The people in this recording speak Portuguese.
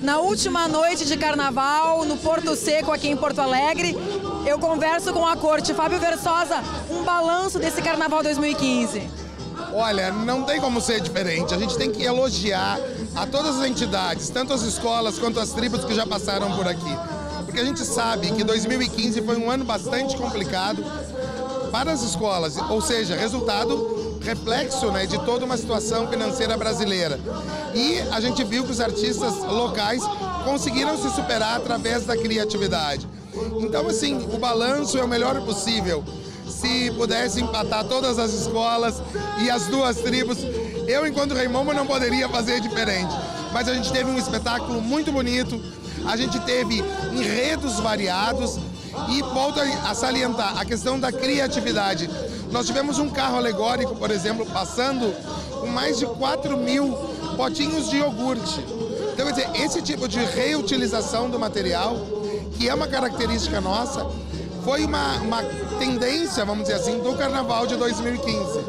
Na última noite de carnaval, no Porto Seco, aqui em Porto Alegre, eu converso com a corte. Fábio Versosa, um balanço desse carnaval 2015. Olha, não tem como ser diferente. A gente tem que elogiar a todas as entidades, tanto as escolas quanto as tribos que já passaram por aqui. Porque a gente sabe que 2015 foi um ano bastante complicado para as escolas, ou seja, resultado reflexo né, de toda uma situação financeira brasileira. E a gente viu que os artistas locais conseguiram se superar através da criatividade. Então, assim, o balanço é o melhor possível. Se pudesse empatar todas as escolas e as duas tribos, eu, enquanto Raimundo, não poderia fazer diferente. Mas a gente teve um espetáculo muito bonito, a gente teve enredos variados e volto a salientar a questão da criatividade. Nós tivemos um carro alegórico, por exemplo, passando com mais de 4 mil potinhos de iogurte. Então, quer dizer, esse tipo de reutilização do material, que é uma característica nossa, foi uma, uma tendência, vamos dizer assim, do Carnaval de 2015.